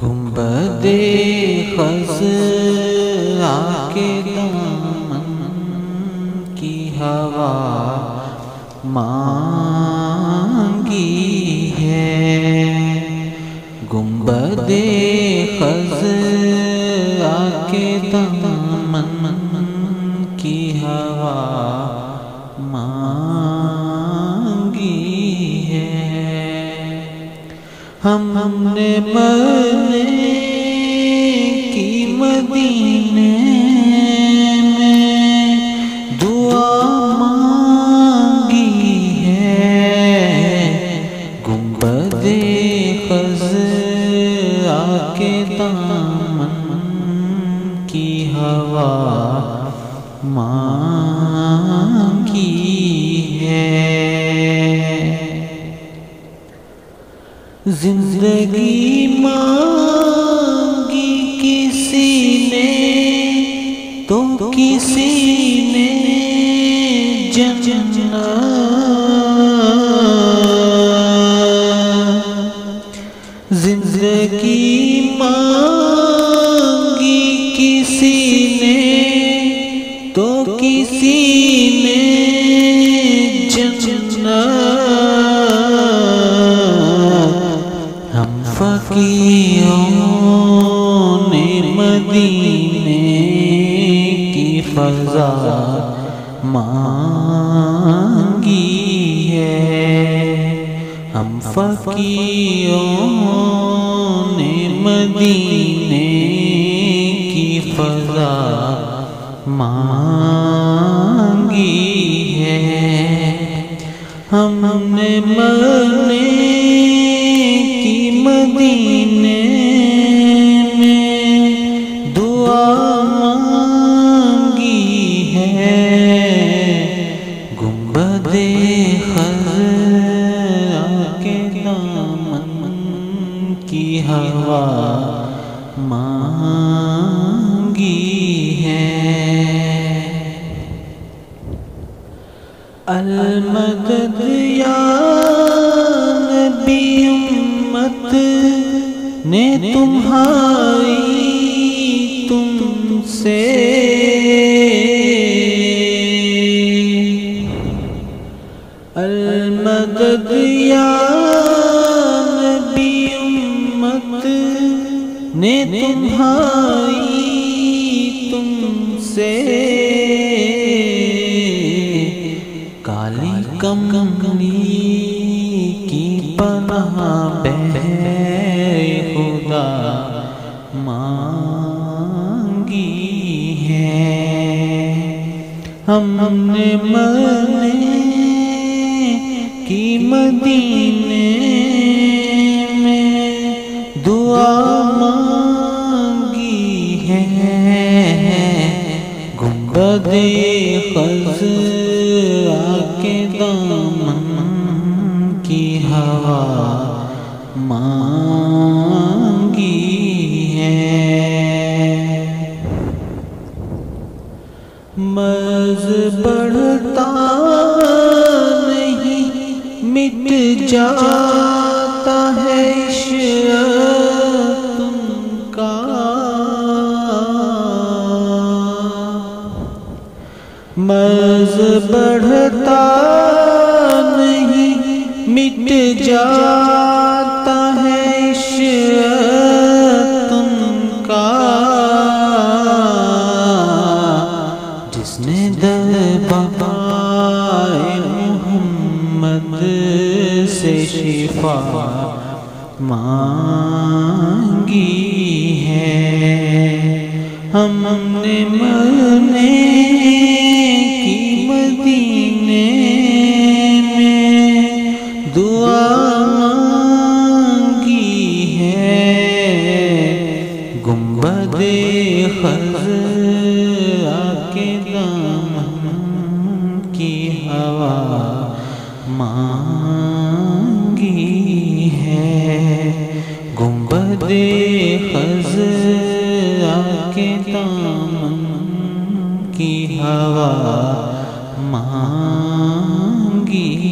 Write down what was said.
گنبد خز آ کے دامن کی ہوا مانگی ہے۔ گنبد خز آ کے دامن ہم نے مرنے کی مدینے میں دعا مانگی ہے۔ گنبد خز آ کے دامن کی ہوا مانگی زندگی مانگی کسی نے تو کسی نے جننا زندگی مانگی کسی مدینے کی فضا مانگی ہے۔ ہم فقیروں نے مدینے کی فضا مانگی ہے۔ ہم نے مرنے ہوا مانگی ہے۔ المدد یا نبی امت نے تمہاری تم سے۔ المدد یا نے تمہاری تم سے کالی کمنی کی پناہ بے خدا مانگی ہے۔ ہم نے مرنے کی مدینے میں دعا مانگی ہوا مانگی ہے۔ مرض بڑھتا نہیں مٹ جاتا ہے تم کا۔ مرض بڑھتا نہیں مٹ جاتا ہے عشق تم کا۔ جس نے دربار محمد سے شفا مانگی ہے۔ ہم نے مرنے گنبد خز آ کے دامن کی ہوا مانگی ہے۔ گنبد خز آ کے دامن کی ہوا مانگی